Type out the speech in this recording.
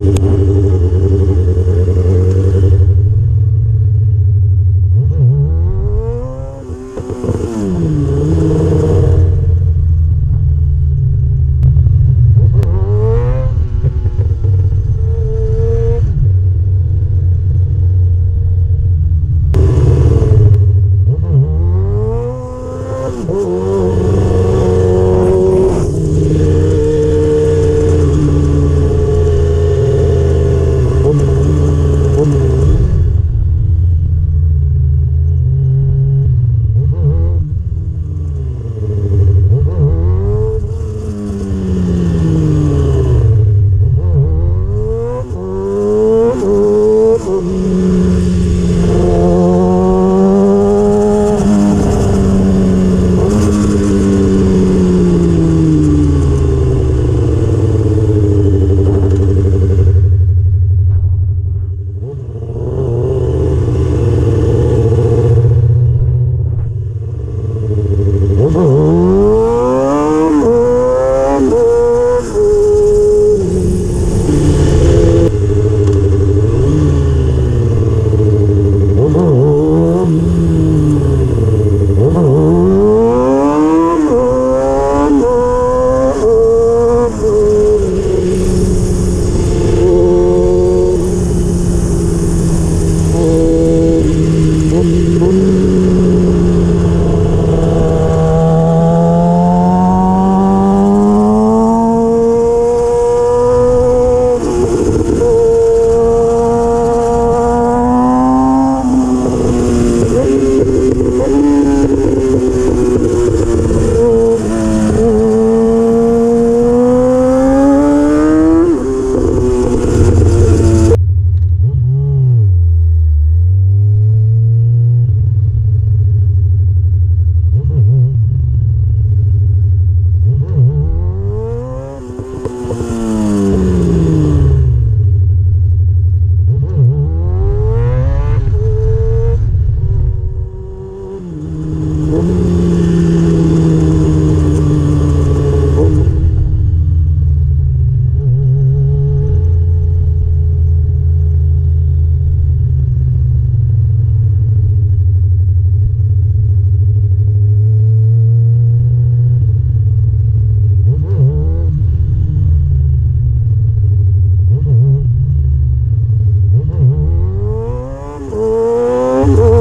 you Oh.